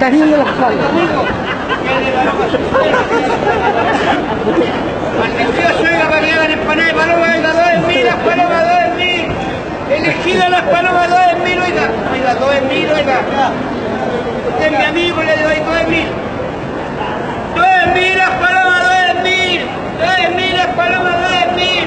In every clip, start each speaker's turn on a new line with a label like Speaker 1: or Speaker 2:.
Speaker 1: elegido
Speaker 2: empanada de las mil. Elegida las palomas, dos en mil, oiga. Oiga, dos en mil, oiga. Usted es mi amigo, le doy dos en mil. Dos en mil, las palomas, dos en mil. Dos en mil, las palomas, dos en mil.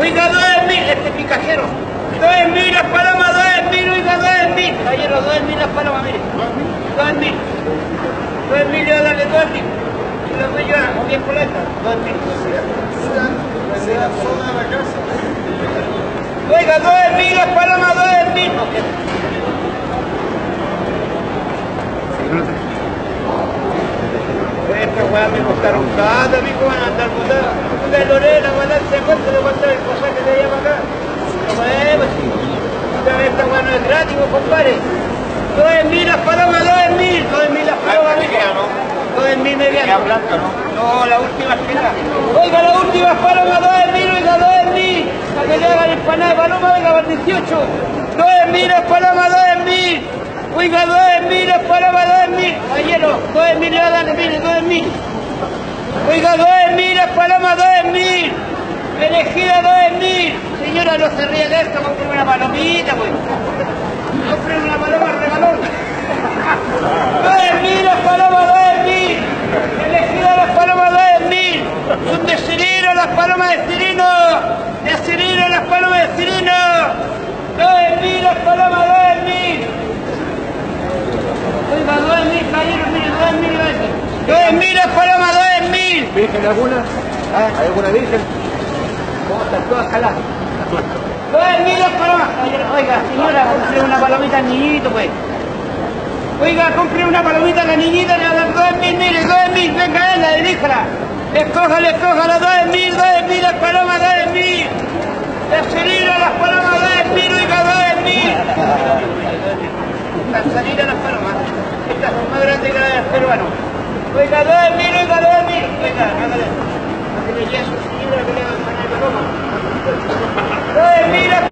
Speaker 2: Oiga, dos en mil, este picajero. Dos mil, las palomas, dos mil, oiga, dos mil. Caballero, dos en mil, las palomas, mire. Dos mil. Dos mil, yo darle dos mil. Y los ahora, bien. Dos mil. Oiga, dos mil, las palomas, dos mil. Esta weá me costaron cada van a andar botando. Una de Lorena, van a darse cuenta de cuánto es el cosa que te llama acá. No podemos, sí. Esta weá no es gratis, compadre. Dos en mil las palomas, dos en mil, dos en mil las palomas. Dos en mil mediano. No, la última fila. Oiga, la última paloma, dos en mil, oiga, dos en mil. Para que le hagan empanada de paloma, oiga, para el 18. Dos en mil, las palomas, dos en mil. Oiga, dos en mil, las palomas, dos en mil. Caballero, dos en mil, le dan, mire, dos en mil. Oiga, dos en mil, las palomas, dos en mil. Elegida dos en mil. Señora, no se de esto, compre una palomita, pues. Compre una paloma regalón. Dos en mil, las palomas, dos en mil. Elegida las palomas, dos en mil. Son de Palomas de Cirino. De Cirino, las palomas de Cirino. Mil, las palomas, mil. Oiga, mil, caballero, mire, en mil, las palomas, mil.
Speaker 1: ¿Virgen alguna? ¿Hay alguna virgen?
Speaker 2: ¿Cómo están todas jaladas? Mil, las palomas. Oiga, señora, compre una palomita al niñito, pues. Oiga, compre una palomita a la niñita, le va a dar dos mil, mire, dos mil, venga, ella, elíjala. Escójala, escójala, dos en mil, en mil, las palomas, en mil. De Cirilo, las palomas, en mil, oiga, dos en mil. Salidas las palomas. Estas son más grandes que las del peruano. Oiga, dos en mil, oiga, en mil. Oiga, hágale. Hágale yeso, señora, que le hagan ganar de paloma. En mil,